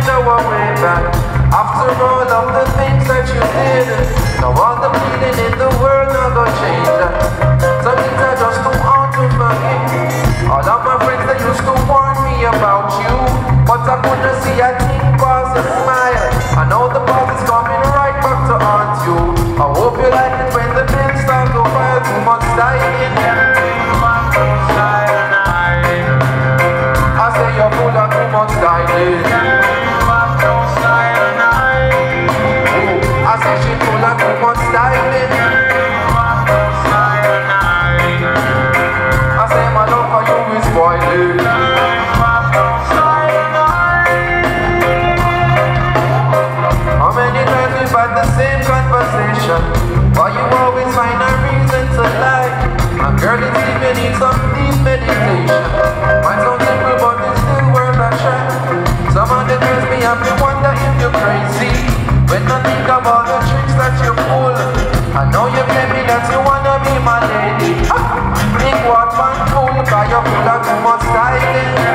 find our way back. After all of the things that you did Now all the bleeding in the world not gonna change. That Some things are just too hard to forget. All of my friends that used to warn me about you. But I couldn't see a thing cause a smile. I know the boss is coming conversation Why you always find a reason to lie? My girl, it's even need some deep meditation. Mine's so simple but it's still worth a try Some of the girls me have to wonder if you're crazy. When I think of all the tricks that you pull I know you tell me that you wanna be my lady. Think what one fool Cause you're full of too much styling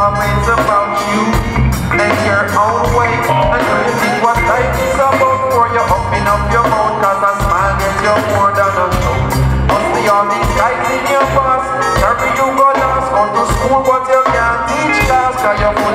Always about you And your own way. And you think what life is about for you. Open up your mouth Cause a smile gets you more than a joke Must be all these guys in your past. Carry you go lost Go to school but you can't teach class Cause you're